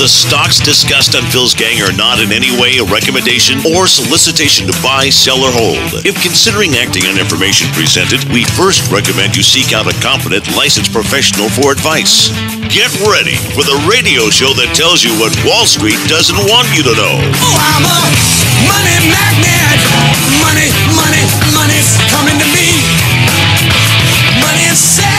The stocks discussed on Phil's Gang are not in any way a recommendation or solicitation to buy, sell, or hold. If considering acting on information presented, we first recommend you seek out a competent, licensed professional for advice. Get ready for the radio show that tells you what Wall Street doesn't want you to know. Oh, I'm a money magnet. Money, money, money's coming to me. Money sets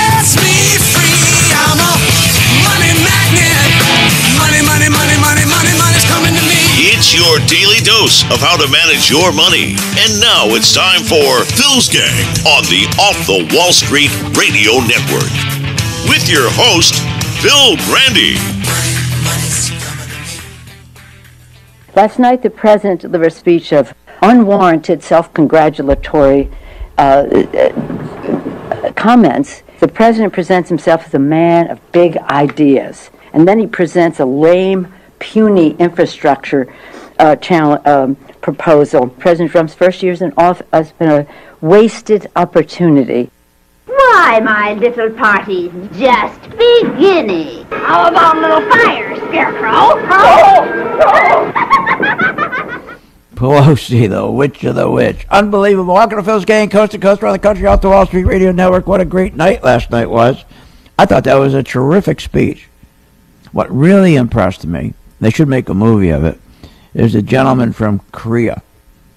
your daily dose of how to manage your money. And now it's time for Phil's Gang on the Off the Wall Street Radio Network. With your host, Phil Grande. Last night, the president delivered a speech of unwarranted self congratulatory uh, uh, comments. The president presents himself as a man of big ideas, and then he presents a lame, puny infrastructure uh, challenge, um, proposal. President Trump's first years in office has been a wasted opportunity. Why, my little party's just beginning. How about a little fire, Scarecrow? Pelosi, the witch of the witch. Unbelievable. Welcome to Phil's Gang, coast to coast around the country, off the Wall Street Radio Network. What a great night last night was. I thought that was a terrific speech. What really impressed me, they should make a movie of it, is a gentleman from Korea.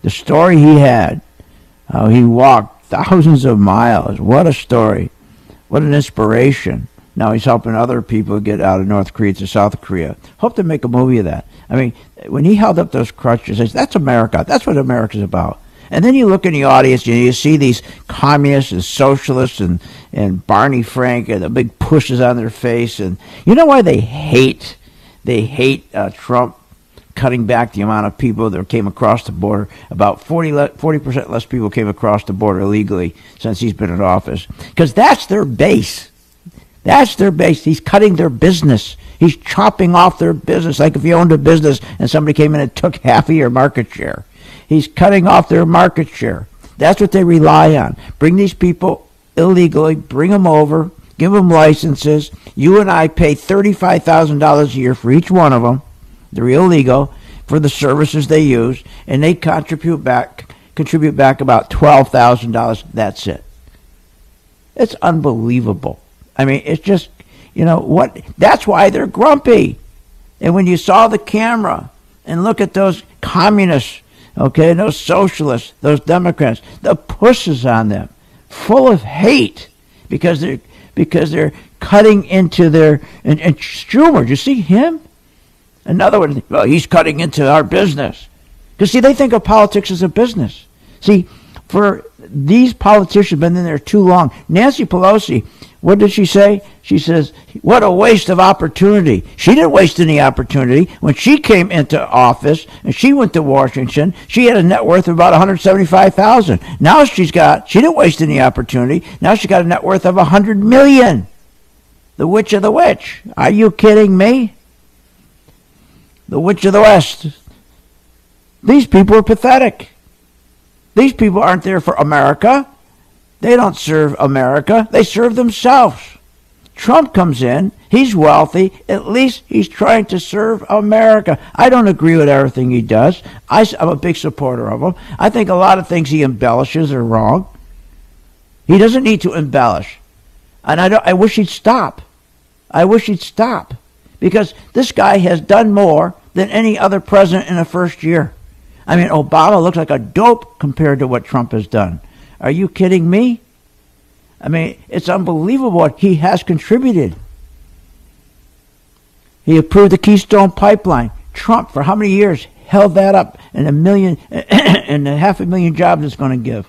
The story he had, how he walked thousands of miles. What a story. What an inspiration. Now he's helping other people get out of North Korea to South Korea. Hope to make a movie of that. I mean, when he held up those crutches, said, that's America. That's what America's about. And then you look in the audience and you see these communists and socialists and, and Barney Frank and the big pushes on their face. And you know why they hate, they hate uh, Trump cutting back the amount of people that came across the border. About 40 percent less people came across the border illegally since he's been in office. Because that's their base. That's their base. He's cutting their business. He's chopping off their business. Like if you owned a business and somebody came in and took half of your market share. He's cutting off their market share. That's what they rely on. Bring these people illegally, bring them over, give them licenses. You and I pay $35,000 a year for each one of them. They're illegal for the services they use, and they contribute back contribute back about twelve thousand dollars. That's it. It's unbelievable. I mean, it's just you know what? That's why they're grumpy. And when you saw the camera and look at those communists, okay, those socialists, those Democrats, the pushes on them, full of hate because they're because they're cutting into their and, and Schumer. Did you see him? Another one, well, he's cutting into our business. Because, see, they think of politics as a business. See, for these politicians been in there too long. Nancy Pelosi, what did she say? She says, what a waste of opportunity. She didn't waste any opportunity. When she came into office and she went to Washington, she had a net worth of about 175000 Now she's got, she didn't waste any opportunity. Now she's got a net worth of 100 million. The witch of the witch. Are you kidding me? The Witch of the West. These people are pathetic. These people aren't there for America. They don't serve America. They serve themselves. Trump comes in. He's wealthy. At least he's trying to serve America. I don't agree with everything he does. I, am a big supporter of him. I think a lot of things he embellishes are wrong. He doesn't need to embellish. And I, I wish he'd stop. I wish he'd stop because this guy has done more than any other president in the first year. I mean, Obama looks like a dope compared to what Trump has done. Are you kidding me? I mean, it's unbelievable what he has contributed. He approved the Keystone Pipeline. Trump, for how many years, held that up and a million and a half a million jobs it's going to give.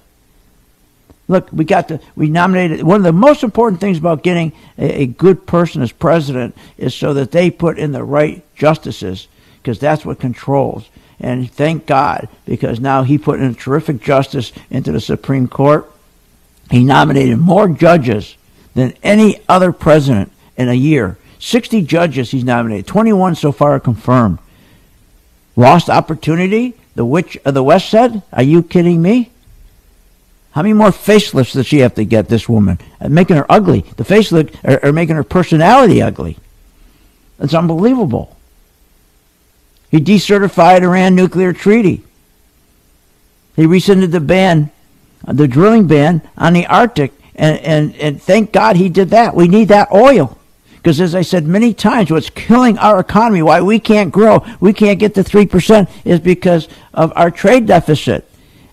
Look, we got the we nominated one of the most important things about getting a, a good person as president is so that they put in the right justices because that's what controls. And thank God because now he put in a terrific justice into the Supreme Court. He nominated more judges than any other president in a year. 60 judges he's nominated, 21 so far confirmed. Lost opportunity? The witch of the West said? Are you kidding me? How many more facelifts does she have to get, this woman? Uh, making her ugly. The facelift are, are making her personality ugly. It's unbelievable. He decertified Iran nuclear treaty. He rescinded the ban, uh, the drilling ban on the Arctic, and, and, and thank God he did that. We need that oil. Because as I said many times, what's killing our economy, why we can't grow, we can't get to 3%, is because of our trade deficit.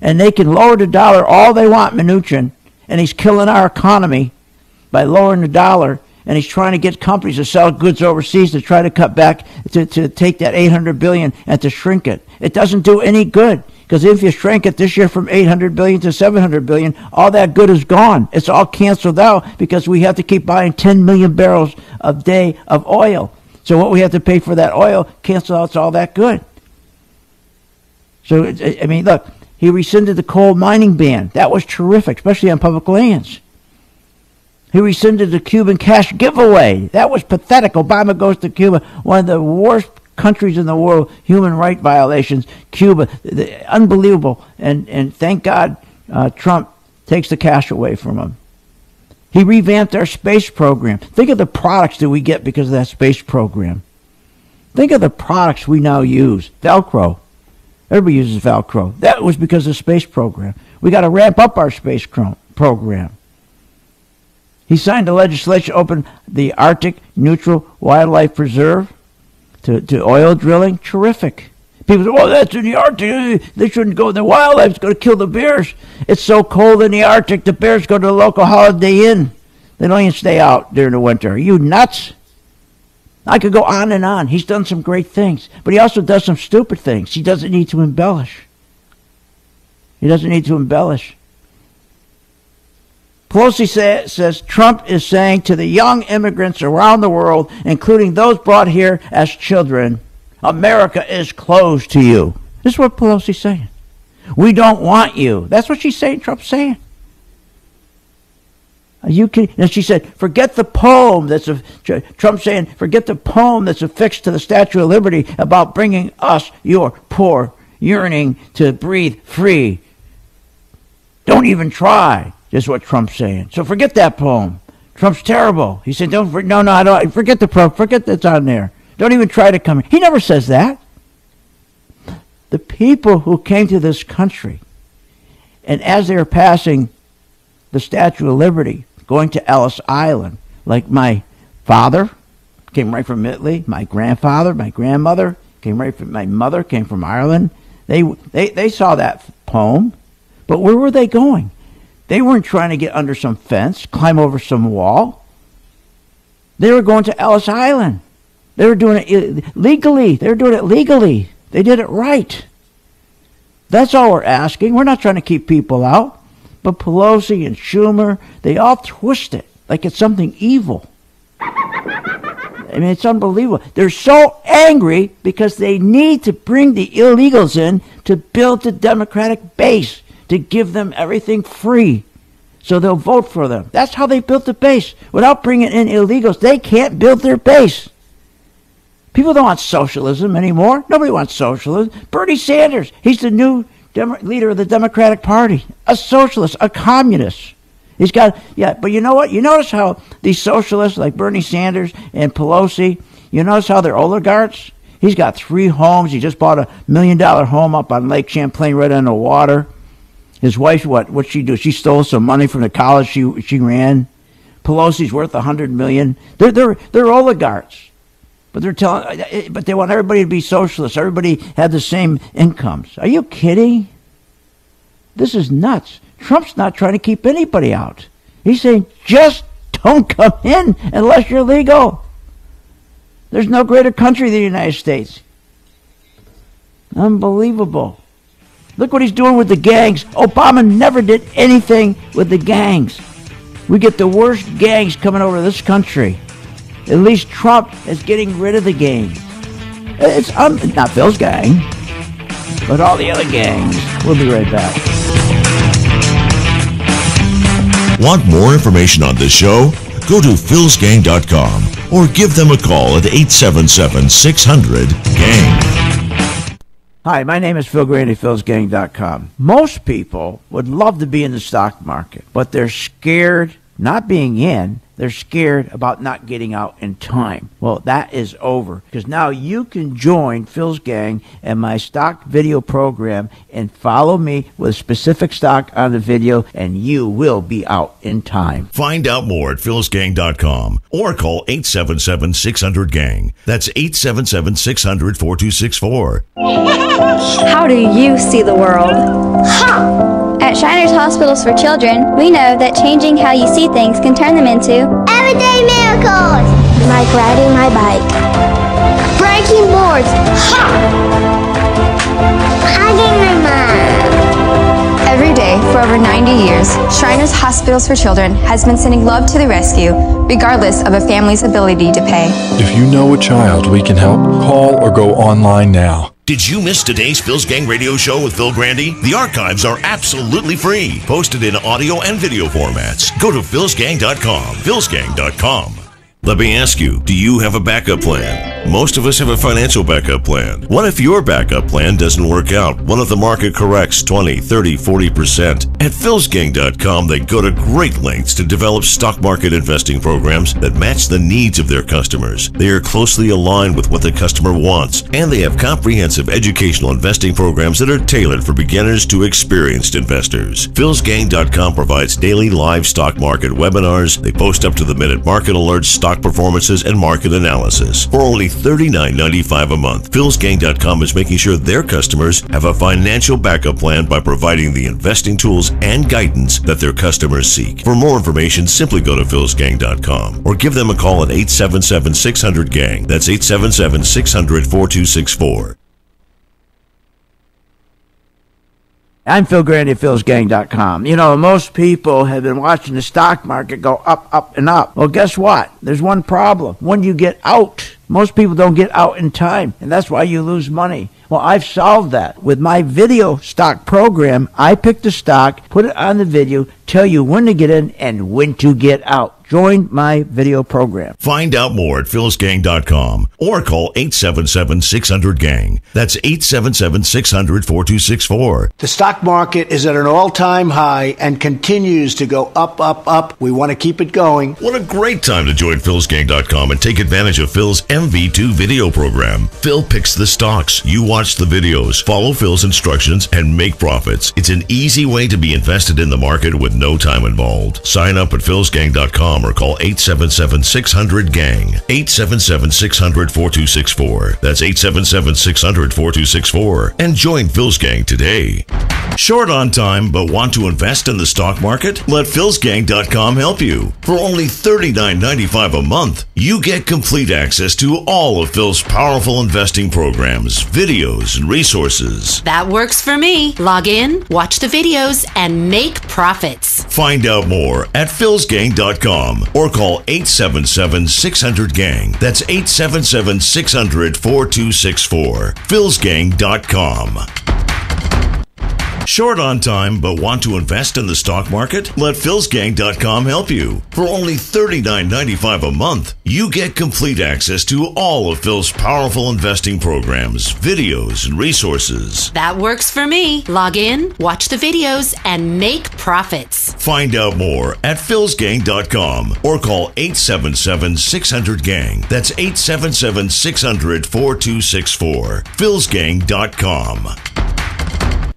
And they can lower the dollar all they want, Mnuchin, and he's killing our economy by lowering the dollar and he's trying to get companies to sell goods overseas to try to cut back to, to take that 800 billion and to shrink it. It doesn't do any good because if you shrink it this year from 800 billion to 700 billion, all that good is gone. It's all canceled out because we have to keep buying 10 million barrels a day of oil. So what we have to pay for that oil cancels out all that good. So I mean, look, he rescinded the coal mining ban. That was terrific, especially on public lands. He rescinded the Cuban cash giveaway. That was pathetic. Obama goes to Cuba, one of the worst countries in the world, human right violations. Cuba, unbelievable. And, and thank God uh, Trump takes the cash away from him. He revamped our space program. Think of the products that we get because of that space program. Think of the products we now use. Velcro. Everybody uses Velcro. That was because of the space program. We got to ramp up our space program. He signed the legislation to open the Arctic Neutral Wildlife Preserve to, to oil drilling. Terrific. People say, well, that's in the Arctic. They shouldn't go in the wildlife. It's going to kill the bears. It's so cold in the Arctic, the bears go to the local Holiday Inn. They don't even stay out during the winter. Are you nuts? I could go on and on. He's done some great things, but he also does some stupid things. He doesn't need to embellish. He doesn't need to embellish. Pelosi say, says Trump is saying to the young immigrants around the world, including those brought here as children, America is closed to you. This is what Pelosi's saying. We don't want you. That's what she's saying, Trump's saying. You can, and she said, forget the poem that's a, Trump saying, forget the poem that's affixed to the Statue of Liberty about bringing us, your poor, yearning to breathe free. Don't even try. Is what Trump's saying. So forget that poem. Trump's terrible. He said, "Don't no, no, I don't forget the poem. Forget that's on there. Don't even try to come." He never says that. The people who came to this country, and as they were passing the Statue of Liberty, going to Ellis Island, like my father came right from Italy, my grandfather, my grandmother came right from my mother came from Ireland. They they they saw that poem, but where were they going? They weren't trying to get under some fence, climb over some wall. They were going to Ellis Island. They were doing it legally. They were doing it legally. They did it right. That's all we're asking. We're not trying to keep people out. But Pelosi and Schumer, they all twist it like it's something evil. I mean, it's unbelievable. They're so angry because they need to bring the illegals in to build the Democratic base to give them everything free so they'll vote for them. That's how they built the base. Without bringing in illegals, they can't build their base. People don't want socialism anymore. Nobody wants socialism. Bernie Sanders, he's the new Leader of the Democratic Party, a socialist, a communist. He's got, yeah, but you know what? You notice how these socialists like Bernie Sanders and Pelosi, you notice how they're oligarchs? He's got three homes. He just bought a million dollar home up on Lake Champlain right on the water. His wife, what? What'd she do? She stole some money from the college she she ran. Pelosi's worth a hundred million. They're they're they're oligarchs, but they're telling. Eh, but they want everybody to be socialists. Everybody had the same incomes. Are you kidding? This is nuts. Trump's not trying to keep anybody out. He's saying just don't come in unless you're legal. There's no greater country than the United States. Unbelievable. Look what he's doing with the gangs. Obama never did anything with the gangs. We get the worst gangs coming over this country. At least Trump is getting rid of the gangs. It's um, not Phil's gang, but all the other gangs. We'll be right back. Want more information on this show? Go to philsgang.com or give them a call at 877 600 GANG. Hi, my name is Phil Grande, philsgang.com. Most people would love to be in the stock market, but they're scared not being in, they're scared about not getting out in time. Well, that is over because now you can join Phil's gang and my stock video program and follow me with specific stock on the video, and you will be out in time. Find out more at philsgang.com or call 877 600 Gang. That's 877 600 4264. How do you see the world? At Shriners Hospitals for Children, we know that changing how you see things can turn them into Everyday miracles! like riding my bike. Breaking boards! Ha! Hugging my mom! Every day for over 90 years, Shriners Hospitals for Children has been sending love to the rescue, regardless of a family's ability to pay. If you know a child we can help, call or go online now. Did you miss today's Phil's Gang radio show with Phil Grande? The archives are absolutely free, posted in audio and video formats. Go to philsgang.com. philsgang.com. Let me ask you, do you have a backup plan? Most of us have a financial backup plan. What if your backup plan doesn't work out? What if the market corrects 20, 30, 40%? At philsgang.com, they go to great lengths to develop stock market investing programs that match the needs of their customers. They are closely aligned with what the customer wants, and they have comprehensive educational investing programs that are tailored for beginners to experienced investors. philsgang.com provides daily live stock market webinars. They post up to the minute market alerts, stock performances, and market analysis. For only $39.95 a month, philsgang.com is making sure their customers have a financial backup plan by providing the investing tools and guidance that their customers seek. For more information, simply go to philsgang.com or give them a call at 877 600 GANG. That's 877 600 4264. I'm Phil Grande philsgang.com. You know, most people have been watching the stock market go up, up, and up. Well, guess what? There's one problem. When you get out, most people don't get out in time, and that's why you lose money. Well, I've solved that. With my video stock program, I pick the stock, put it on the video, tell you when to get in and when to get out. Join my video program. Find out more at philsgang.com or call 877 600 GANG. That's 877 600 4264. The stock market is at an all time high and continues to go up, up, up. We want to keep it going. What a great time to join philsgang.com and take advantage of Phil's MV2 video program. Phil picks the stocks. You watch the videos, follow Phil's instructions, and make profits. It's an easy way to be invested in the market with no time involved. Sign up at philsgang.com or call 877 600 GANG. 877 600 4264. That's 877 600 4264. And join Phil's Gang today. Short on time but want to invest in the stock market? Let philsgang.com help you. For only $39.95 a month, you get complete access to all of Phil's powerful investing programs, videos, and resources. That works for me. Log in, watch the videos, and make profits. Find out more at philsgang.com or call 877 600 Gang. That's 877 600 4264. philsgang.com. Short on time but want to invest in the stock market? Let philsgang.com help you. For only $39.95 a month, you get complete access to all of Phil's powerful investing programs, videos, and resources. That works for me. Log in, watch the videos, and make profits. Find out more at philsgang.com or call 877 600 Gang. That's 877 600 4264. philsgang.com.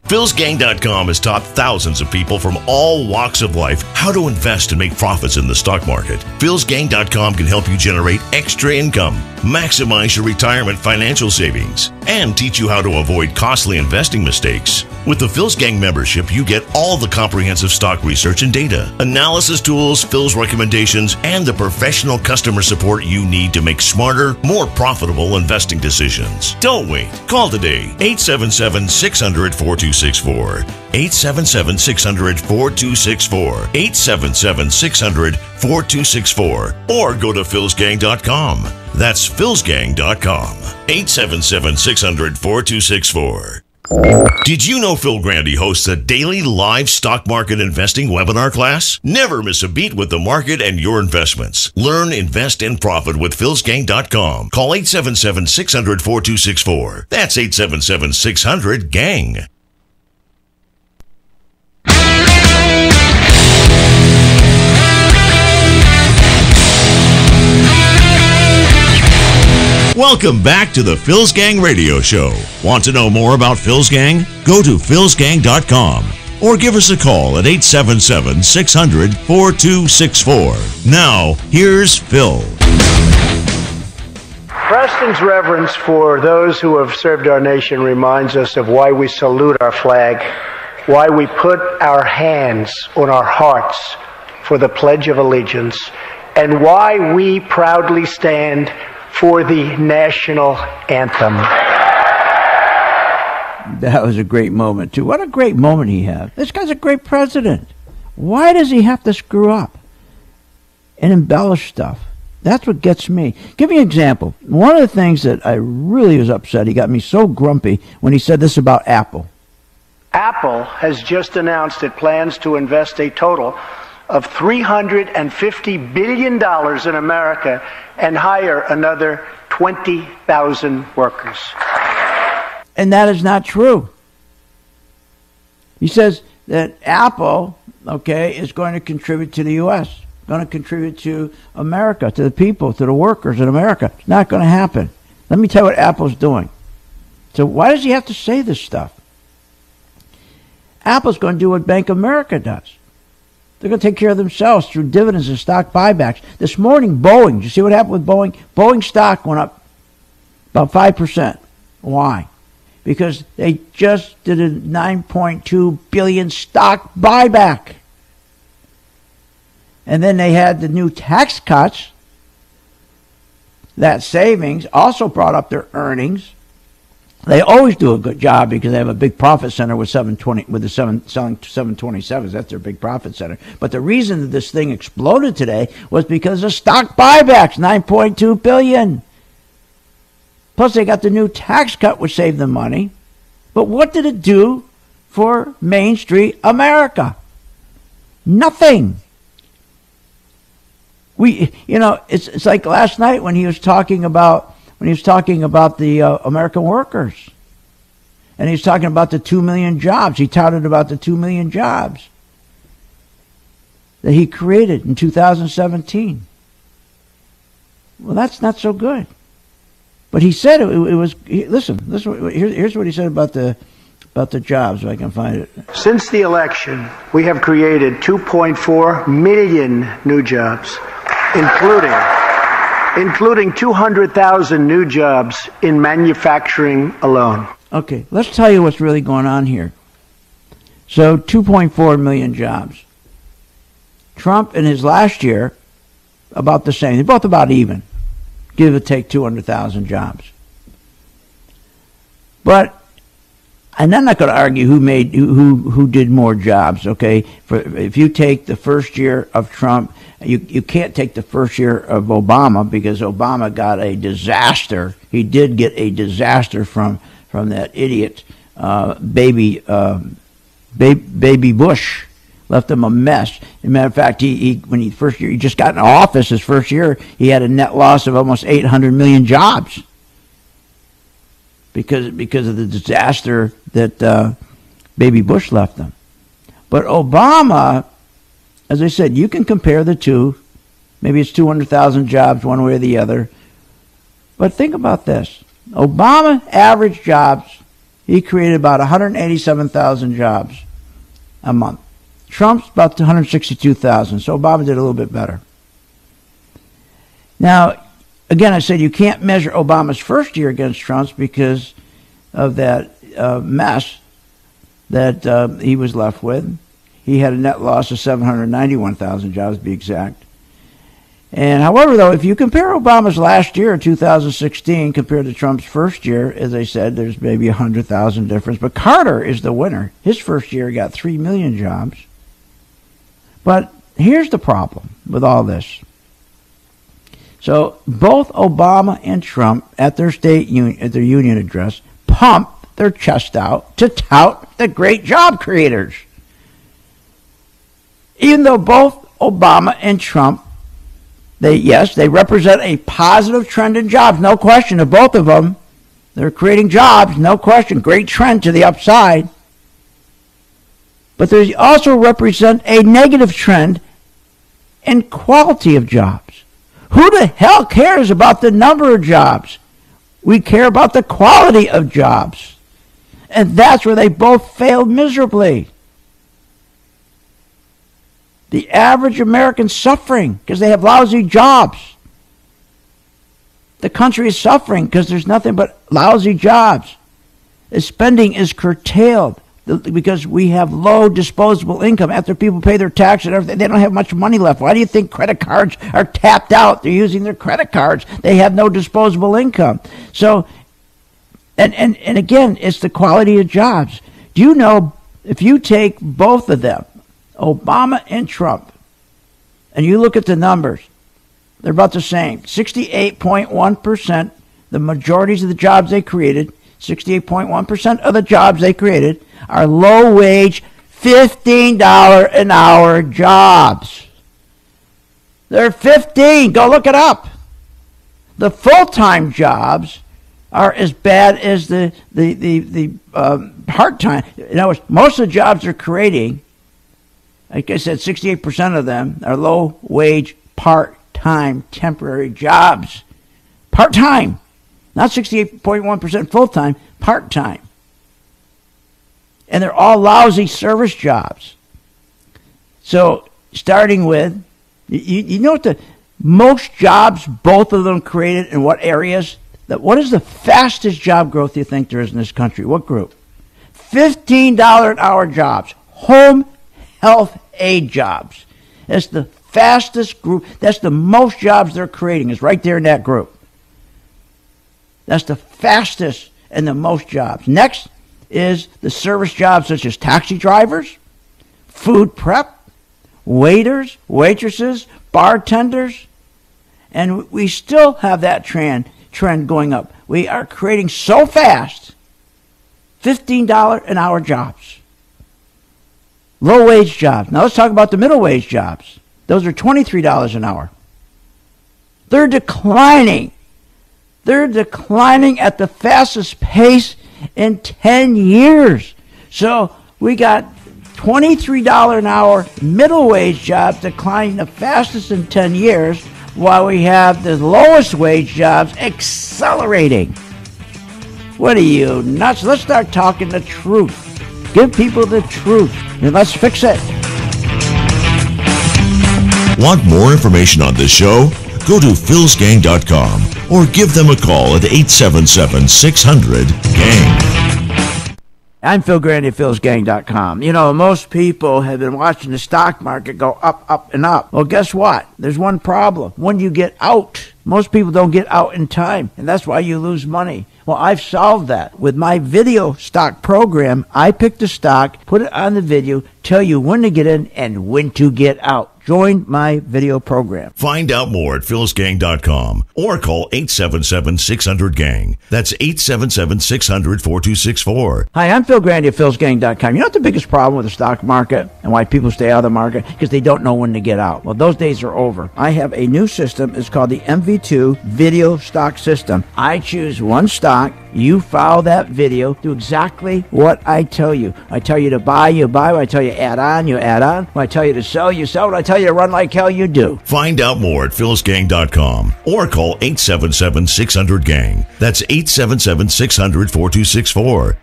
PhilsGang.com has taught thousands of people from all walks of life how to invest and make profits in the stock market. PhilsGang.com can help you generate extra income, maximize your retirement financial savings, and teach you how to avoid costly investing mistakes. With the Phil's Gang membership, you get all the comprehensive stock research and data, analysis tools, Phil's recommendations, and the professional customer support you need to make smarter, more profitable investing decisions. Don't wait. Call today 877 600 4264. 877 600 4264. 877 600 4264. Or go to philsgang.com. That's philsgang.com. 877 600 4264. Did you know Phil Grande hosts a daily live stock market investing webinar class? Never miss a beat with the market and your investments. Learn, invest, and profit with philsgang.com. Call 877 600 4264. That's 877 600 GANG. Welcome back to the Phil's Gang Radio Show. Want to know more about Phil's Gang? Go to philsgang.com or give us a call at 877 600 4264. Now, here's Phil. Preston's reverence for those who have served our nation reminds us of why we salute our flag, why we put our hands on our hearts for the Pledge of Allegiance, and why we proudly stand for the national anthem. That was a great moment, too. What a great moment he had. This guy's a great president. Why does he have to screw up and embellish stuff? That's what gets me. Give me an example. One of the things that I really was upset, he got me so grumpy when he said this about Apple. Apple has just announced it plans to invest a total of $350 billion in America and hire another 20,000 workers. And that is not true. He says that Apple, okay, is going to contribute to the U.S., going to contribute to America, to the people, to the workers in America. It's not going to happen. Let me tell you what Apple's doing. So why does he have to say this stuff? Apple's going to do what Bank of America does. They're going to take care of themselves through dividends and stock buybacks. This morning, Boeing, you see what happened with Boeing? Boeing stock went up about 5%. Why? Because they just did a 9.2 billion stock buyback. And then they had the new tax cuts. That savings also brought up their earnings. They always do a good job because they have a big profit center with 720 with the seven selling 727s. That's their big profit center. But the reason that this thing exploded today was because of stock buybacks, 9.2 billion. Plus they got the new tax cut which saved them money. But what did it do for Main Street America? Nothing. We, you know, it's it's like last night when he was talking about when he was talking about the uh, American workers. And he's talking about the 2 million jobs. He touted about the 2 million jobs that he created in 2017. Well, that's not so good. But he said it, it was. Listen. Here, here's what he said about the about the jobs. If I can find it. Since the election, we have created 2.4 million new jobs, including including 200,000 new jobs in manufacturing alone. Okay, let's tell you what's really going on here. So, 2.4 million jobs. Trump in his last year, about the same. They're both about even. Give or take 200,000 jobs. But and I'm not going to argue who made who who did more jobs. Okay, For, if you take the first year of Trump, you you can't take the first year of Obama because Obama got a disaster. He did get a disaster from from that idiot uh, baby uh, ba- baby Bush. Left him a mess. As a matter of fact, he, he when he first year he just got in office his first year, he had a net loss of almost 800 million jobs because because of the disaster that uh, Baby Bush left them. But Obama, as I said, you can compare the two. Maybe it's 200,000 jobs one way or the other. But think about this. Obama average jobs, he created about 187,000 jobs a month. Trump's about 162,000. So Obama did a little bit better. Now, again, I said you can't measure Obama's first year against Trump's because of that uh, mess that uh, he was left with. He had a net loss of 791,000 jobs, to be exact. And however, though, if you compare Obama's last year, 2016, compared to Trump's first year, as I said, there's maybe a 100,000 difference. But Carter is the winner. His first year got 3 million jobs. But here's the problem with all this. So both Obama and Trump, at their state union, at their union address, pump their chest out to tout the great job creators. Even though both Obama and Trump, they yes, they represent a positive trend in jobs, no question. Of both of them, they're creating jobs, no question. Great trend to the upside. But they also represent a negative trend in quality of jobs. Who the hell cares about the number of jobs? We care about the quality of jobs. And that's where they both failed miserably. The average American's suffering because they have lousy jobs. The country is suffering because there's nothing but lousy jobs. The spending is curtailed because we have low disposable income. After people pay their tax and everything, they don't have much money left. Why do you think credit cards are tapped out? They're using their credit cards. They have no disposable income. So, and, and, and again, it's the quality of jobs. Do you know if you take both of them, Obama and Trump, and you look at the numbers, they're about the same 68.1%, the majorities of the jobs they created, 68.1% of the jobs they created are low wage, $15 an hour jobs. They're 15. Go look it up. The full time jobs are as bad as the, the, the, the um, part time. In other words, most of the jobs they're creating, like I said, 68% of them are low wage, part time, temporary jobs. Part time. Not 68.1% full time, part time and they're all lousy service jobs. So, starting with, you, you know what the most jobs both of them created in what areas? That what is the fastest job growth you think there is in this country? What group? $15 an hour jobs, home health aid jobs. That's the fastest group. That's the most jobs they're creating, is right there in that group. That's the fastest and the most jobs. Next, is the service jobs such as taxi drivers, food prep, waiters, waitresses, bartenders, and we still have that trend trend going up. We are creating so fast $15 an hour jobs. Low wage jobs. Now let's talk about the middle wage jobs. Those are $23 an hour. They're declining. They're declining at the fastest pace in 10 years. So we got $23 an hour middle wage jobs declining the fastest in 10 years, while we have the lowest wage jobs accelerating. What are you nuts? Let's start talking the truth. Give people the truth and let's fix it. Want more information on this show? Go to philsgang.com or give them a call at 877 600 GANG. I'm Phil Grande at philsgang.com. You know, most people have been watching the stock market go up, up, and up. Well, guess what? There's one problem. When you get out, most people don't get out in time, and that's why you lose money. Well, I've solved that. With my video stock program, I pick the stock, put it on the video, tell you when to get in and when to get out. Join my video program. Find out more at philsgang.com or call 877-600-GANG. That's 877-600-4264. Hi, I'm Phil Grande at philsgang.com. You know what the biggest problem with the stock market and why people stay out of the market? Because they don't know when to get out. Well, those days are over. I have a new system. It's called the MV2 Video Stock System. I choose one stock you follow that video, do exactly what I tell you. I tell you to buy, you buy. When I tell you add on, you add on. When I tell you to sell, you sell. When I tell you to run like hell, you do. Find out more at philsgang.com or call 877-600-GANG. That's 877-600-4264.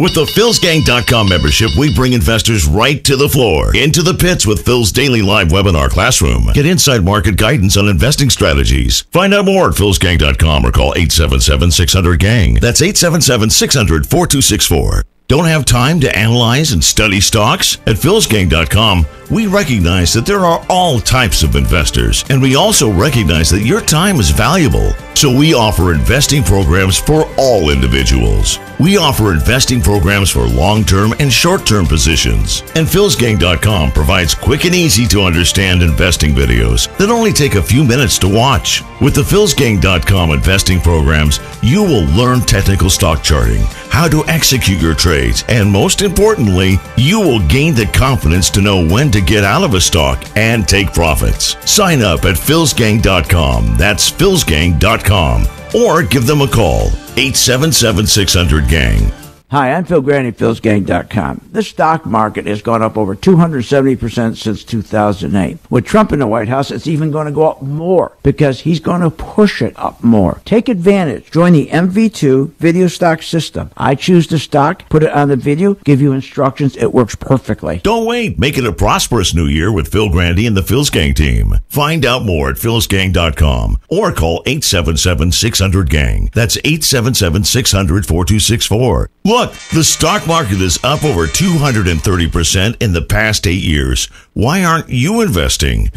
With the PhilsGang.com membership, we bring investors right to the floor, into the pits with Phil's daily live webinar classroom. Get inside market guidance on investing strategies. Find out more at PhilsGang.com or call 877-600-GANG. That's 877-600-4264. Don't have time to analyze and study stocks? At philsgang.com, we recognize that there are all types of investors, and we also recognize that your time is valuable. So we offer investing programs for all individuals. We offer investing programs for long term and short term positions. And philsgang.com provides quick and easy to understand investing videos that only take a few minutes to watch. With the philsgang.com investing programs, you will learn technical stock charting, how to execute your trades, and most importantly, you will gain the confidence to know when to get out of a stock and take profits. Sign up at philsgang.com. That's philsgang.com. Or give them a call, 877 600 GANG. Hi, I'm Phil Grande, philsgang.com. The stock market has gone up over 270% since 2008. With Trump in the White House, it's even going to go up more because he's going to push it up more. Take advantage. Join the MV2 video stock system. I choose the stock, put it on the video, give you instructions. It works perfectly. Don't wait. Make it a prosperous new year with Phil Grande and the Phil's Gang team. Find out more at philsgang.com or call 877-600-GANG. That's 877-600-4264. Look, the stock market is up over 230% in the past eight years. Why aren't you investing?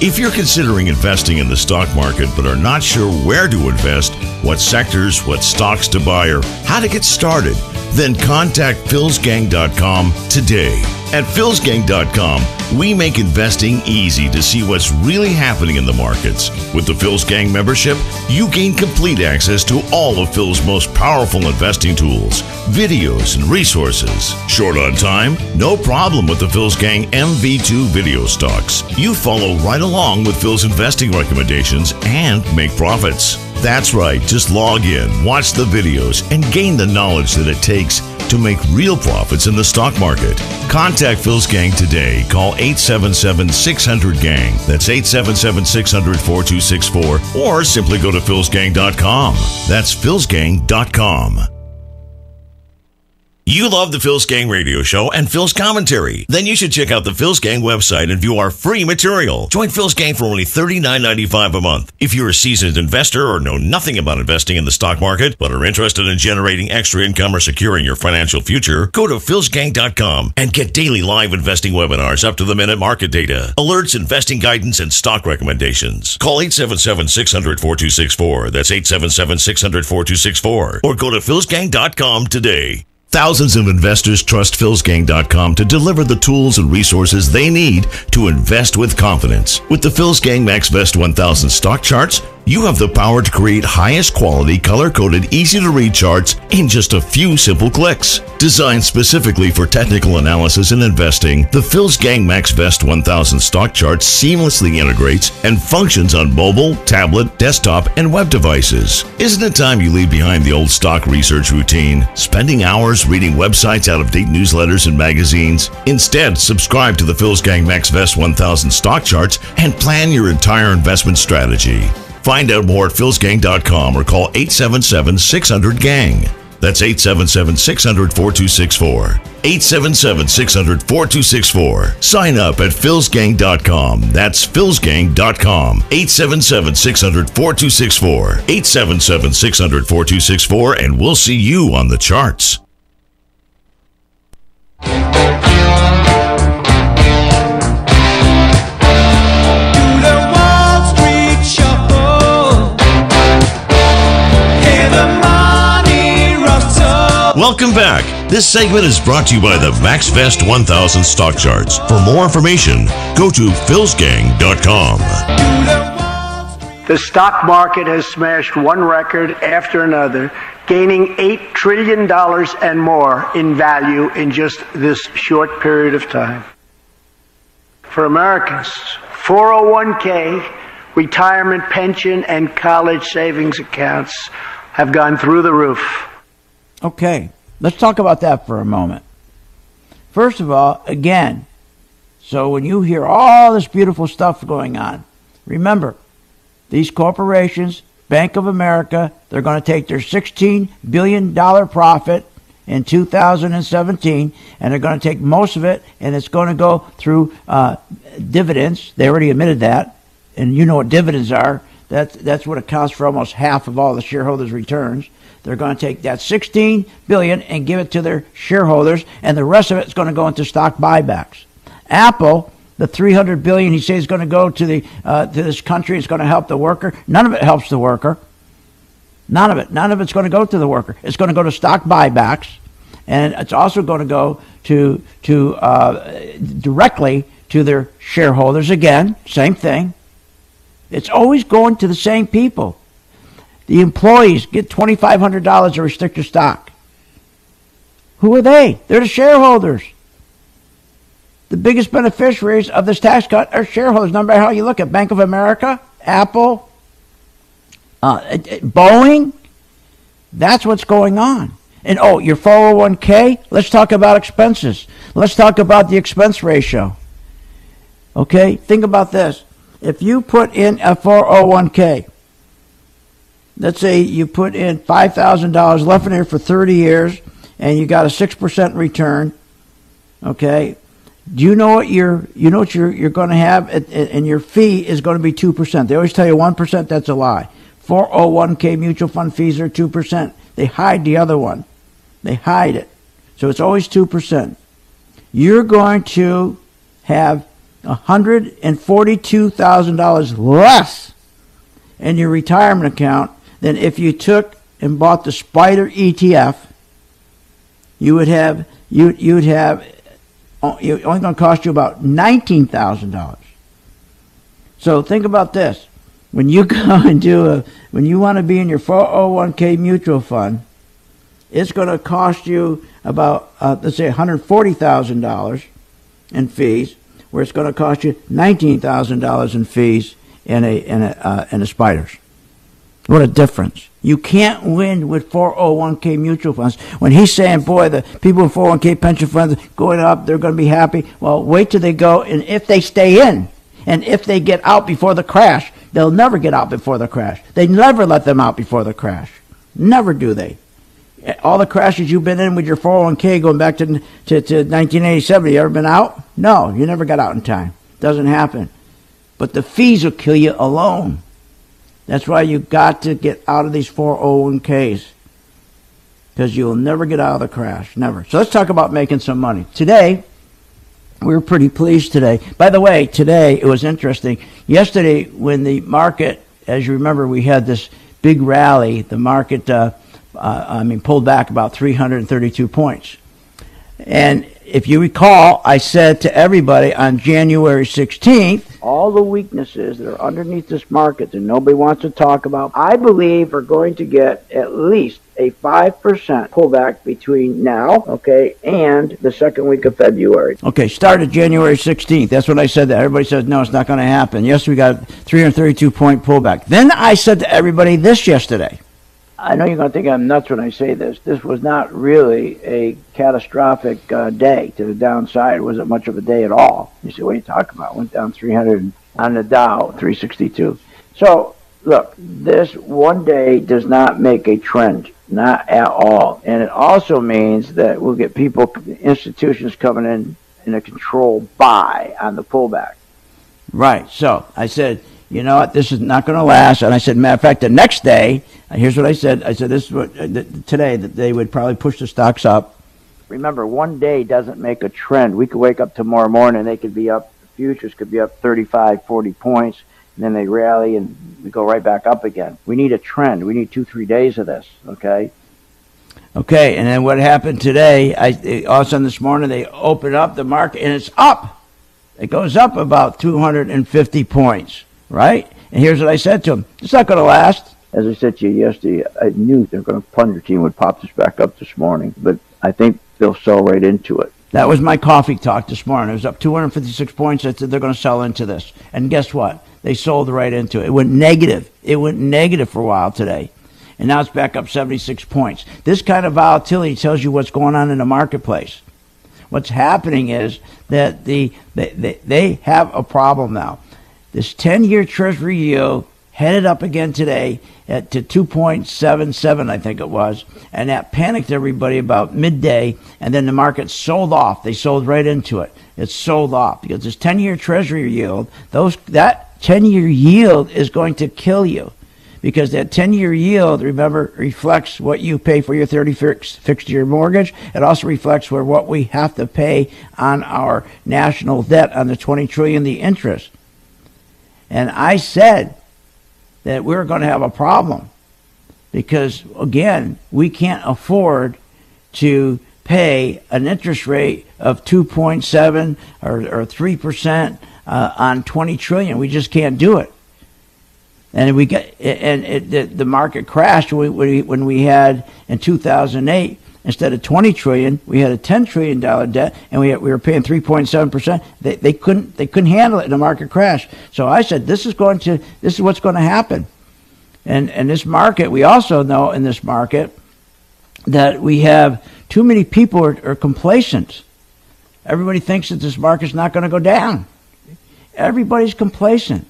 If you're considering investing in the stock market but are not sure where to invest, what sectors, what stocks to buy, or how to get started, then contact philsgang.com today. At philsgang.com, we make investing easy to see what's really happening in the markets. With the Phil's Gang membership, you gain complete access to all of Phil's most powerful investing tools, videos, and resources. Short on time? No problem with the Phil's Gang MV2 video stocks. You follow right along with Phil's investing recommendations and make profits. That's right, just log in, watch the videos, and gain the knowledge that it takes to make real profits in the stock market. Contact Phil's Gang today. Call 877 600 Gang. That's 877 600 4264. Or simply go to philsgang.com. That's philsgang.com. You love the Phil's Gang radio show and Phil's commentary? Then you should check out the Phil's Gang website and view our free material. Join Phil's Gang for only $39.95 a month. If you're a seasoned investor or know nothing about investing in the stock market, but are interested in generating extra income or securing your financial future, go to philsgang.com and get daily live investing webinars up to the minute market data, alerts, investing guidance, and stock recommendations. Call 877-600-4264. That's 877-600-4264. Or go to philsgang.com today. Thousands of investors trust philsgang.com to deliver the tools and resources they need to invest with confidence. With the Phil's Gang MaxVest 1000 stock charts, you have the power to create highest quality, color coded, easy to read charts in just a few simple clicks. Designed specifically for technical analysis and investing, the Phil's Gang MaxVest 1000 stock chart seamlessly integrates and functions on mobile, tablet, desktop, and web devices. Isn't it time you leave behind the old stock research routine, spending hours reading websites out of date newsletters and magazines? Instead, subscribe to the Phil's Gang MaxVest 1000 stock charts and plan your entire investment strategy. Find out more at philsgang.com or call 877 600 GANG. That's 877 600 4264. 877 600 4264. Sign up at philsgang.com. That's philsgang.com. 877 600 4264. 877 600 4264, and we'll see you on the charts. Welcome back. This segment is brought to you by the MaxVest 1000 stock charts. For more information, go to philsgang.com. The stock market has smashed one record after another, gaining $8 trillion and more in value in just this short period of time. For Americans, 401k, retirement pension, and college savings accounts have gone through the roof. Okay, let's talk about that for a moment. First of all, again, so when you hear all this beautiful stuff going on, remember, these corporations, Bank of America, they're going to take their $16 billion profit in 2017, and they're going to take most of it, and it's going to go through uh, dividends. They already admitted that, and you know what dividends are. That's, that's what accounts for almost half of all the shareholders' returns. They're going to take that 16 billion and give it to their shareholders, and the rest of it is going to go into stock buybacks. Apple, the 300 billion he says is going to go to the uh, to this country, is going to help the worker. None of it helps the worker. None of it. None of it's going to go to the worker. It's going to go to stock buybacks, and it's also going to go to to uh, directly to their shareholders. Again, same thing. It's always going to the same people. The employees get $2,500 of restricted stock. Who are they? They're the shareholders. The biggest beneficiaries of this tax cut are shareholders, no matter how you look at Bank of America, Apple, uh, Boeing. That's what's going on. And oh, your 401k, let's talk about expenses. Let's talk about the expense ratio. Okay? Think about this. If you put in a 401k, let's say you put in $5,000 left in here for 30 years and you got a 6% return, okay? Do you know what your you know what you're you're going to have and your fee is going to be 2%. They always tell you 1%, that's a lie. 401k mutual fund fees are 2%. They hide the other one. They hide it. So it's always 2%. You're going to have $142,000 less in your retirement account than if you took and bought the Spider ETF. You would have you you would have it's only going to cost you about $19,000. So think about this. When you go and do a, when you want to be in your 401k mutual fund, it's going to cost you about, uh, let's say, $140,000 in fees, where it's going to cost you $19,000 in fees in a, in a, uh, in a spiders. What a difference. You can't win with 401k mutual funds. When he's saying, boy, the people in 401k pension funds going up, they're going to be happy. Well, wait till they go, and if they stay in, and if they get out before the crash, they'll never get out before the crash. They never let them out before the crash. Never do they. All the crashes you've been in with your 401k going back to, to, to 1987, you ever been out? No, you never got out in time. Doesn't happen. But the fees will kill you alone. That's why you got to get out of these 401ks because you'll never get out of the crash. Never. So let's talk about making some money. Today, we were pretty pleased today. By the way, today it was interesting. Yesterday, when the market, as you remember, we had this big rally, the market, uh, uh, I mean, pulled back about 332 points. And if you recall, I said to everybody on January 16th, all the weaknesses that are underneath this market that nobody wants to talk about, I believe are going to get at least a 5% pullback between now, okay, and the second week of February. Okay, started January 16th. That's what I said that. Everybody says, no, it's not going to happen. Yes, we got 332 point pullback. Then I said to everybody this yesterday. I know you're going to think I'm nuts when I say this. This was not really a catastrophic uh, day to the downside. It wasn't much of a day at all. You say, what are you talking about? Went down 300 on the Dow, 362. So, look, this one day does not make a trend, not at all. And it also means that we'll get people, institutions coming in in a control buy on the pullback. Right. So I said, you know what, this is not going to last. And I said, matter of fact, the next day, here's what I said. I said, this is what, uh, today, that they would probably push the stocks up. Remember, one day doesn't make a trend. We could wake up tomorrow morning, they could be up, futures could be up 35, 40 points, and then they rally and we go right back up again. We need a trend. We need two, three days of this, okay? Okay, and then what happened today, I, all of a sudden this morning, they open up the market and it's up. It goes up about 250 points right? And here's what I said to him: It's not going to last. As I said to you yesterday, I knew they're going to plunder team would pop this back up this morning, but I think they'll sell right into it. That was my coffee talk this morning. It was up 256 points. I said they're going to sell into this. And guess what? They sold right into it. It went negative. It went negative for a while today. And now it's back up 76 points. This kind of volatility tells you what's going on in the marketplace. What's happening is that the they, they, they have a problem now. This 10 year Treasury yield headed up again today at, to 2.77, I think it was. And that panicked everybody about midday. And then the market sold off. They sold right into it. It sold off because this 10 year Treasury yield, those, that 10 year yield is going to kill you because that 10 year yield, remember, reflects what you pay for your 30 fixed, fixed year mortgage. It also reflects where what we have to pay on our national debt on the 20 trillion, the interest. And I said that we are going to have a problem because, again, we can't afford to pay an interest rate of 2.7 or, or 3% uh, on 20 trillion. We just can't do it. And we get and it, the, the market crashed when we, when we had in 2008 instead of 20 trillion, we had a 10 trillion dollar debt, and we, we were paying 3.7 percent. They, they couldn't they couldn't handle it in a market crash. So I said, this is going to this is what's going to happen. And and this market, we also know in this market that we have too many people are, are complacent. Everybody thinks that this market's not going to go down. Everybody's complacent.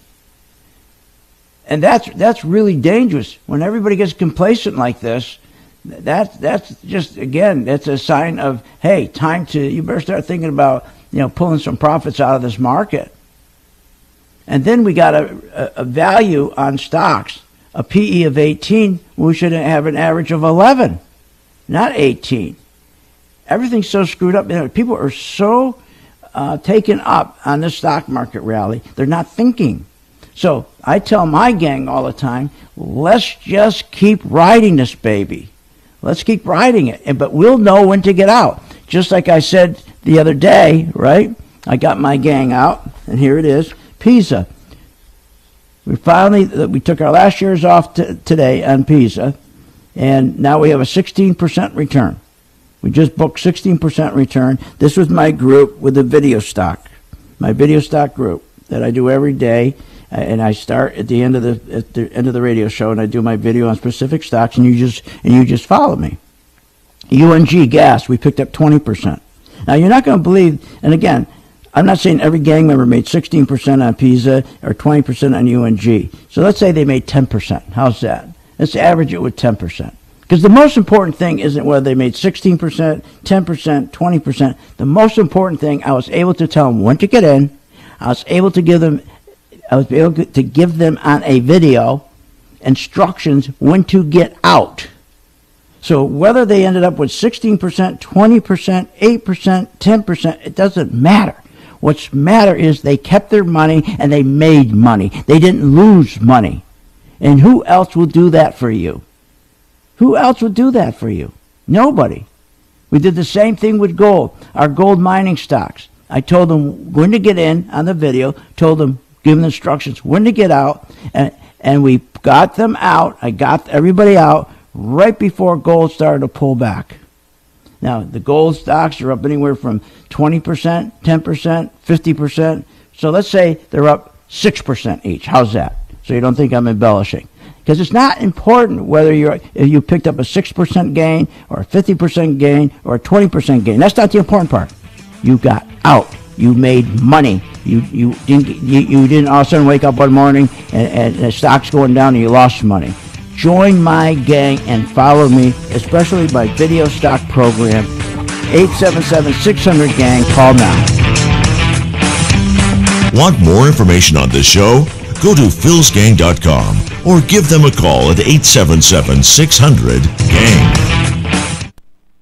And that's that's really dangerous. When everybody gets complacent like this, that's that's just again, that's a sign of hey, time to you better start thinking about you know pulling some profits out of this market. And then we got a, a, value on stocks, a PE of 18. We should have an average of 11, not 18. Everything's so screwed up. People are so uh, taken up on the stock market rally. They're not thinking. So I tell my gang all the time, let's just keep riding this baby. Let's keep riding it. But we'll know when to get out. Just like I said the other day, right? I got my gang out, and here it is. PISA. We finally uh, we took our last years off t- today on PISA, and now we have a 16% return. We just booked 16% return. This was my group with the video stock, my video stock group that I do every day. And I start at the end of the at the end of the radio show, and I do my video on specific stocks, and you just and you just follow me. UNG gas, we picked up 20%. Now you're not going to believe, and again, I'm not saying every gang member made 16% on PISA or 20% on UNG. So let's say they made 10%. How's that? Let's average it with 10%. Because the most important thing isn't whether they made 16%, 10%, 20%. The most important thing, I was able to tell them when to get in. I was able to give them, I was able to give them on a video instructions when to get out. So whether they ended up with 16%, 20%, 8%, 10%, it doesn't matter. What's matter is they kept their money and they made money. They didn't lose money. And who else will do that for you? Who else would do that for you? Nobody. We did the same thing with gold, our gold mining stocks. I told them when to get in on the video, told them, give them instructions when to get out, and, and we got them out. I got everybody out right before gold started to pull back. Now, the gold stocks are up anywhere from 20%, 10%, 50%. So let's say they're up 6% each. How's that? So you don't think I'm embellishing because it's not important whether if you picked up a six percent gain or a fifty percent gain or a twenty percent gain. That's not the important part. You got out. You made money. You you didn't you, you didn't all of a sudden wake up one morning and, and the stock's going down and you lost money. Join my gang and follow me, especially my video stock program. 877-600 gang. Call now. Want more information on this show? Go to philsgang.com or give them a call at 877 600 GANG.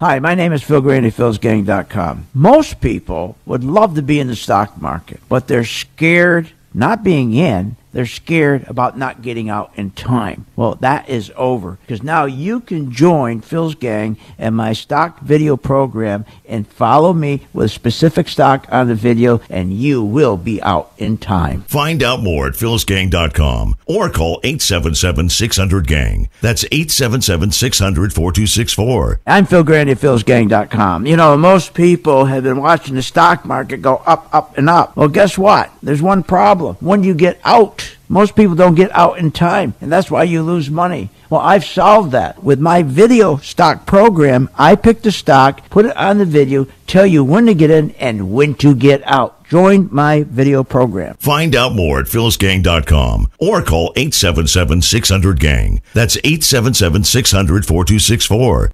Hi, my name is Phil Grande, philsgang.com. Most people would love to be in the stock market, but they're scared not being in they're scared about not getting out in time. Well, that is over because now you can join Phil's gang and my stock video program and follow me with specific stock on the video, and you will be out in time. Find out more at philsgang.com or call 877 600 GANG. That's 877 600 4264. I'm Phil Grande at philsgang.com. You know, most people have been watching the stock market go up, up, and up. Well, guess what? There's one problem. When you get out, most people don't get out in time, and that's why you lose money. Well, I've solved that. With my video stock program, I pick the stock, put it on the video, tell you when to get in and when to get out. Join my video program. Find out more at philsgang.com or call 877 600 GANG. That's 877 600 4264.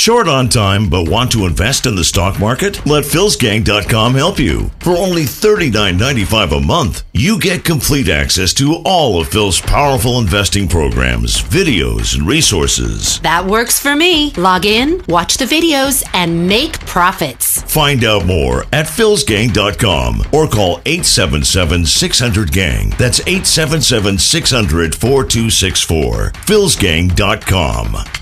Short on time but want to invest in the stock market? Let philsgang.com help you. For only $39.95 a month, you get complete access to all of Phil's powerful investing programs, videos, and resources. That works for me. Log in, watch the videos, and make profits. Find out more at philsgang.com or call 877 600 GANG. That's 877 600 4264. philsgang.com.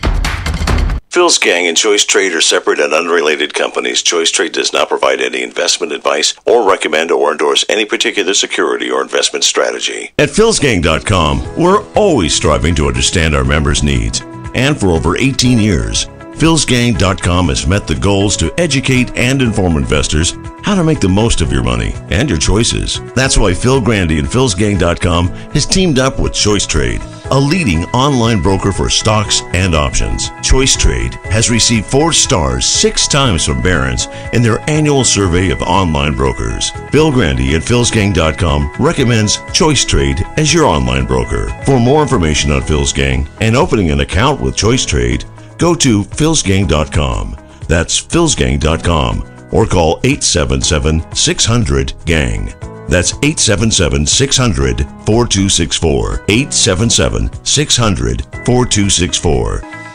Phil's Gang and Choice Trade are separate and unrelated companies. Choice Trade does not provide any investment advice or recommend or endorse any particular security or investment strategy. At philsgang.com, we're always striving to understand our members' needs. And for over 18 years, philsgang.com has met the goals to educate and inform investors how to make the most of your money and your choices. That's why Phil Grande and Phil'sGang.com has teamed up with Choice Trade, a leading online broker for stocks and options. Choice Trade has received four stars six times from Barron's in their annual survey of online brokers. Phil Grande at Phil'sGang.com recommends Choice Trade as your online broker. For more information on Phil's Gang and opening an account with Choice Trade, go to philsgang.com. That's philsgang.com or call 877 600 GANG. That's 877 600 4264. 877 600 4264.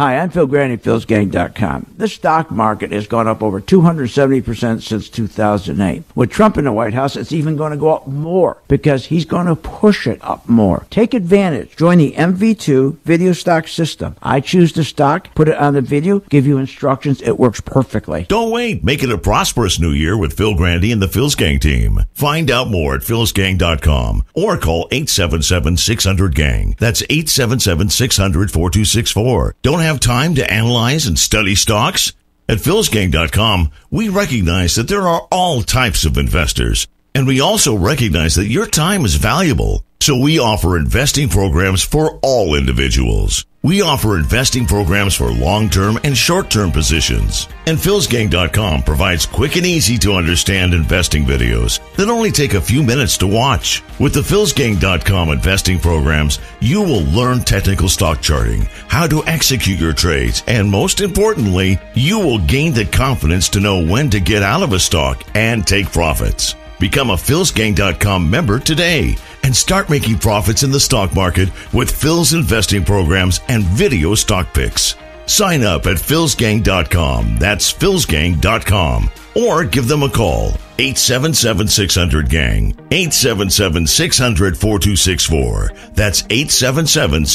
Hi, I'm Phil Grande, philsgang.com. The stock market has gone up over 270% since 2008. With Trump in the White House, it's even going to go up more because he's going to push it up more. Take advantage. Join the MV2 video stock system. I choose the stock, put it on the video, give you instructions. It works perfectly. Don't wait. Make it a prosperous new year with Phil Grande and the Phil's Gang team. Find out more at philsgang.com or call 877 600 GANG. That's 877 600 4264. Don't have time to analyze and study stocks? At philsgang.com, we recognize that there are all types of investors, and we also recognize that your time is valuable. So we offer investing programs for all individuals. We offer investing programs for long-term and short-term positions. And philsgang.com provides quick and easy to understand investing videos that only take a few minutes to watch. With the philsgang.com investing programs, you will learn technical stock charting, how to execute your trades, and most importantly, you will gain the confidence to know when to get out of a stock and take profits. Become a philsgang.com member today and start making profits in the stock market with Phil's investing programs and video stock picks. Sign up at philsgang.com. That's philsgang.com. Or give them a call. 877 600 Gang. 877 600 4264. That's 877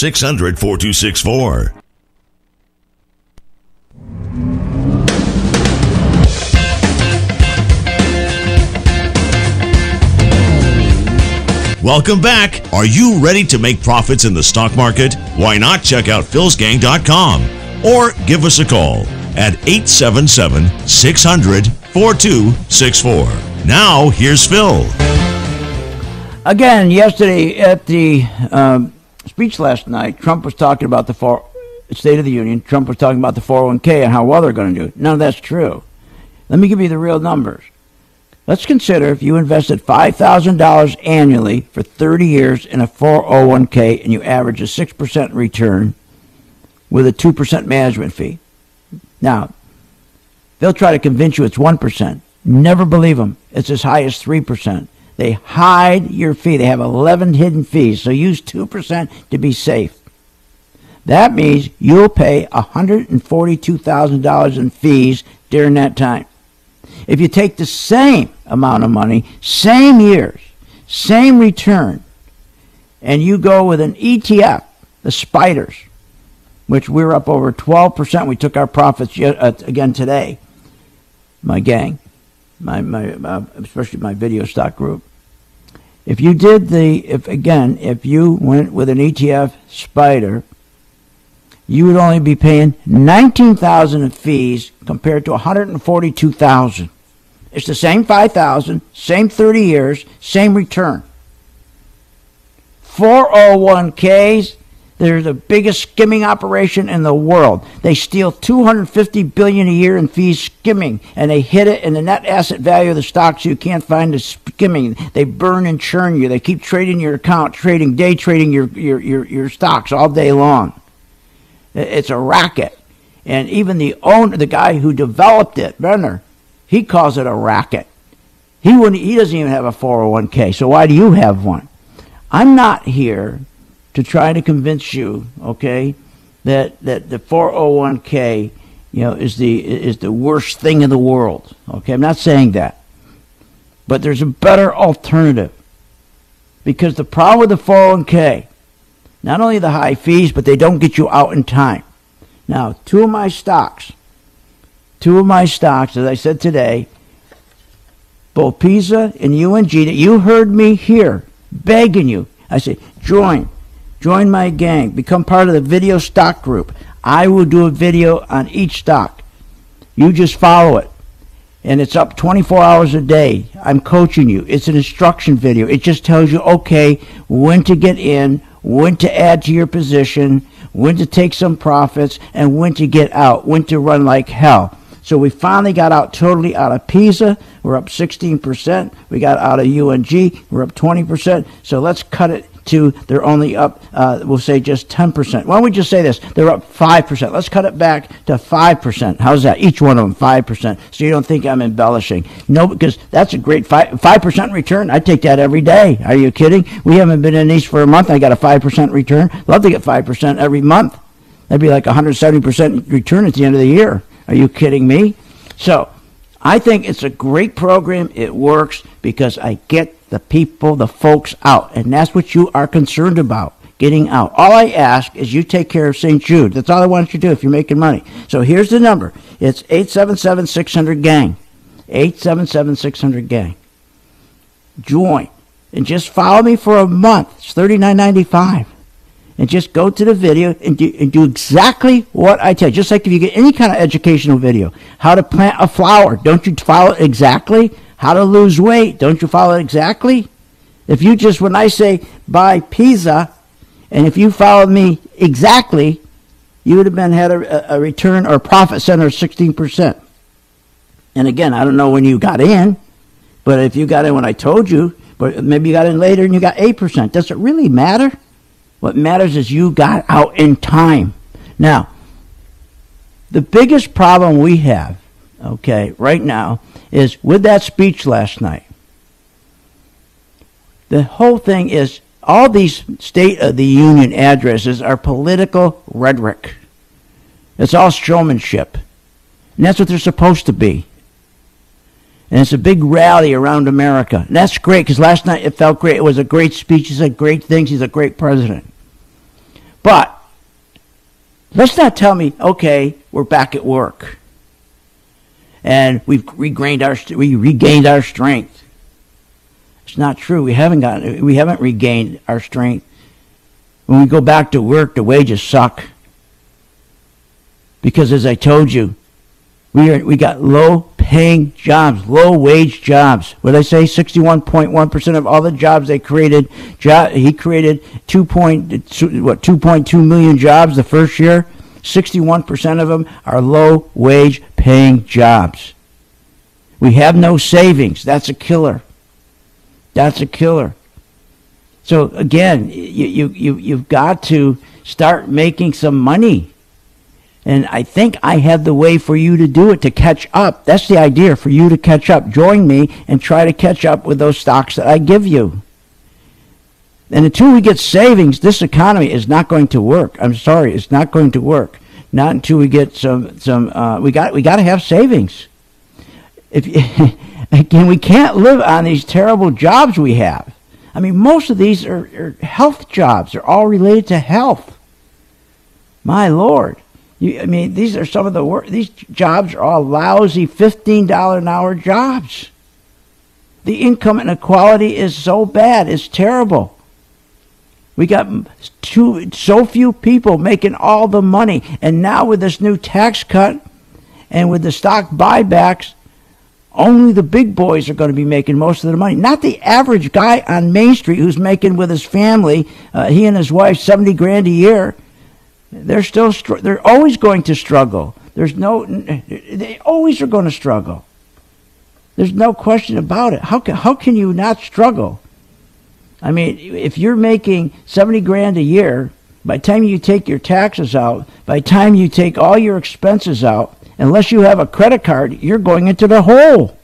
Welcome back. Are you ready to make profits in the stock market? Why not check out philsgang.com or give us a call at 877 600 4264. Now, here's Phil. Again, yesterday at the um, speech last night, Trump was talking about the four, State of the Union. Trump was talking about the 401k and how well they're going to do. None of that's true. Let me give you the real numbers. Let's consider if you invested $5,000 annually for 30 years in a 401k and you average a 6% return with a 2% management fee. Now, they'll try to convince you it's 1%. Never believe them. It's as high as 3%. They hide your fee. They have 11 hidden fees, so use 2% to be safe. That means you'll pay $142,000 in fees during that time. If you take the same amount of money, same years, same return, and you go with an ETF, the spiders, which we're up over 12%. We took our profits yet, uh, again today, my gang, my, my uh, especially my video stock group. If you did the, if again, if you went with an ETF spider, you would only be paying 19,000 in fees compared to 142,000. It's the same 5,000, same 30 years, same return. 401ks, they're the biggest skimming operation in the world. They steal 250 billion a year in fees skimming, and they hit it in the net asset value of the stocks. You can't find the skimming. They burn and churn you. They keep trading your account, trading, day trading your your your, your stocks all day long. It's a racket, and even the owner, the guy who developed it, Benna, he calls it a racket. He wouldn't. He doesn't even have a 401k. So why do you have one? I'm not here to try to convince you, okay, that that the 401k, you know, is the is the worst thing in the world. Okay, I'm not saying that, but there's a better alternative. Because the problem with the 401k, not only the high fees, but they don't get you out in time. Now, two of my stocks, two of my stocks, as I said today, both PISA and UNG, that you heard me here begging you. I say, join. Join my gang. Become part of the video stock group. I will do a video on each stock. You just follow it. and it's up 24 hours a day. I'm coaching you. It's an instruction video. It just tells you, okay, when to get in, when to add to your position, when to take some profits, and when to get out, when to run like hell. So we finally got out totally out of PISA. We're up 16%. We got out of UNG. We're up 20%. So let's cut it to they're only up, uh, we'll say just 10%. Why don't we just say this? They're up 5%. Let's cut it back to 5%. How's that? Each one of them 5%. So you don't think I'm embellishing. No, because that's a great 5, 5% return. I take that every day. Are you kidding? We haven't been in these for a month. I got a 5% return. Love to get 5% every month. That'd be like 170% return at the end of the year. Are you kidding me? So I think it's a great program. It works because I get the people, the folks out. And that's what you are concerned about getting out. All I ask is you take care of St. Jude. That's all I want you to do if you're making money. So here's the number it's 877 600 gang. 877 600 gang. Join. And just follow me for a month. It's $39.95 and just go to the video and do, and do exactly what I tell you. Just like if you get any kind of educational video, how to plant a flower, don't you follow it exactly? How to lose weight, don't you follow it exactly? If you just, when I say buy pizza, and if you followed me exactly, you would have been had a, a return or profit center of 16%. And again, I don't know when you got in, but if you got in when I told you, but maybe you got in later and you got 8%. Does it really matter? What matters is you got out in time. Now, the biggest problem we have, okay, right now, is with that speech last night. The whole thing is all these State of the Union addresses are political rhetoric. It's all showmanship. And that's what they're supposed to be. And it's a big rally around America. And that's great because last night it felt great. It was a great speech. He said great things. He's a great president. But let's not tell me, okay, we're back at work. And we've regained our, we regained our strength. It's not true. We haven't gotten, we haven't regained our strength. When we go back to work, the wages suck. Because as I told you, we are, we got low paying jobs, low wage jobs. What did I say? 61.1% of all the jobs they created, job, he created 2. Point, what, 2.2 million jobs the first year. 61% of them are low wage paying jobs. We have no savings. That's a killer. That's a killer. So again, you, you, you, you've got to start making some money. And I think I have the way for you to do it to catch up. That's the idea for you to catch up. Join me and try to catch up with those stocks that I give you. And until we get savings, this economy is not going to work. I'm sorry, it's not going to work. Not until we get some some. Uh, we got we got to have savings. If again, we can't live on these terrible jobs we have. I mean, most of these are, are health jobs. They're all related to health. My lord. You, I mean, these are some of the worst. These jobs are all lousy $15 an hour jobs. The income inequality is so bad. It's terrible. We got too, so few people making all the money. And now with this new tax cut and with the stock buybacks, only the big boys are going to be making most of the money. Not the average guy on Main Street who's making with his family, uh, he and his wife, 70 grand a year they're still str- they're always going to struggle. There's no they always are going to struggle. There's no question about it. How can, how can you not struggle? I mean, if you're making 70 grand a year, by the time you take your taxes out, by the time you take all your expenses out, unless you have a credit card, you're going into the hole.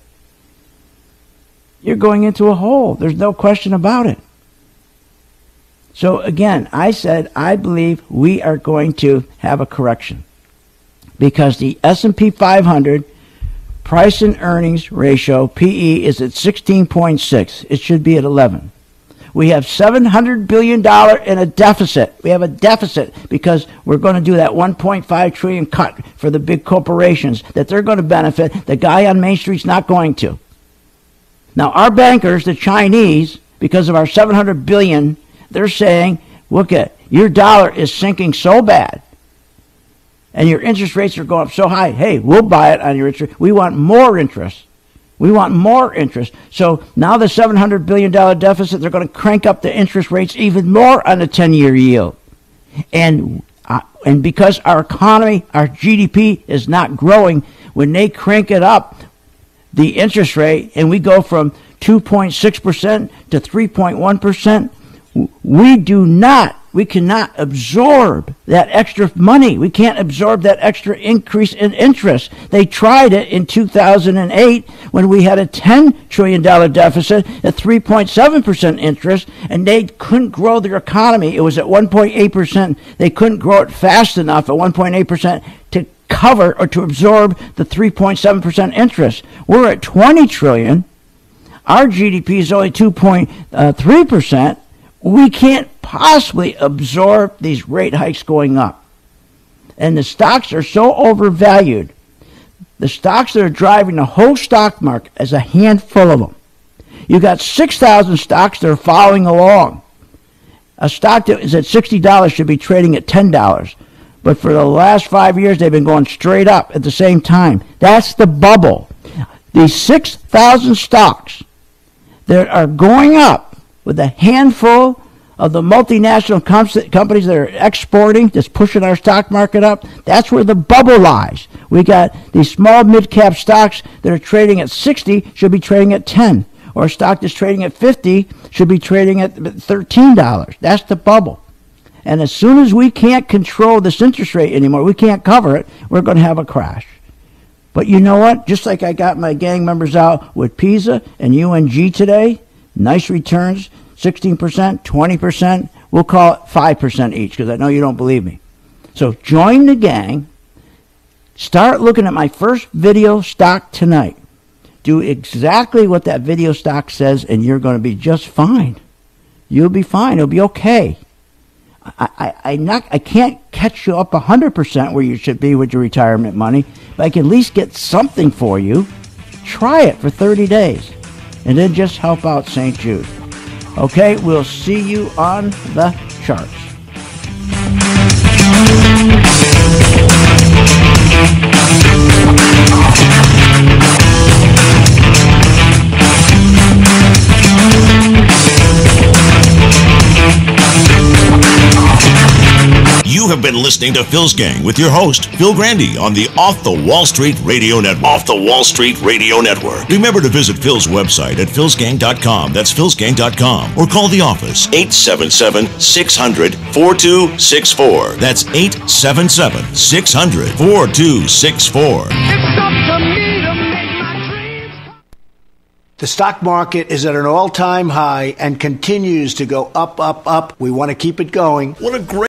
You're going into a hole. There's no question about it. So again, I said I believe we are going to have a correction because the S&P 500 price and earnings ratio PE is at 16.6. It should be at 11. We have 700 billion dollar in a deficit. We have a deficit because we're going to do that 1.5 trillion cut for the big corporations that they're going to benefit. The guy on Main Street's not going to. Now our bankers, the Chinese, because of our 700 billion they're saying, look at your dollar is sinking so bad and your interest rates are going up so high. Hey, we'll buy it on your interest. We want more interest. We want more interest. So now the $700 billion deficit, they're going to crank up the interest rates even more on the 10 year yield. And, uh, and because our economy, our GDP is not growing, when they crank it up, the interest rate, and we go from 2.6% to 3.1%, we do not we cannot absorb that extra money. We can't absorb that extra increase in interest. They tried it in 2008 when we had a $10 trillion deficit at 3.7% interest, and they couldn't grow their economy. It was at 1.8%. They couldn't grow it fast enough at 1.8% to cover or to absorb the 3.7% interest. We're at 20 trillion. Our GDP is only 2.3%. We can't possibly absorb these rate hikes going up. And the stocks are so overvalued. The stocks that are driving the whole stock market is a handful of them. You've got 6,000 stocks that are following along. A stock that is at $60 should be trading at $10. But for the last five years, they've been going straight up at the same time. That's the bubble. These 6,000 stocks that are going up with a handful of the multinational com- companies that are exporting, that's pushing our stock market up, that's where the bubble lies. We got these small mid cap stocks that are trading at 60 should be trading at 10, or a stock that's trading at 50 should be trading at $13. That's the bubble. And as soon as we can't control this interest rate anymore, we can't cover it, we're going to have a crash. But you know what? Just like I got my gang members out with PISA and UNG today, nice returns. 16%, 20%, we'll call it 5% each because I know you don't believe me. So join the gang. Start looking at my first video stock tonight. Do exactly what that video stock says, and you're going to be just fine. You'll be fine. It'll be okay. I, I, I, not, I can't catch you up 100% where you should be with your retirement money, but I can at least get something for you. Try it for 30 days, and then just help out St. Jude. Okay, we'll see you on the charts. Have been listening to Phil's Gang with your host, Phil Grande, on the Off the Wall Street Radio Network. Off the Wall Street Radio Network. Remember to visit Phil's website at philsgang.com. That's philsgang.com. Or call the office 877 600 4264. That's 877 600 4264. The stock market is at an all time high and continues to go up, up, up. We want to keep it going. What a great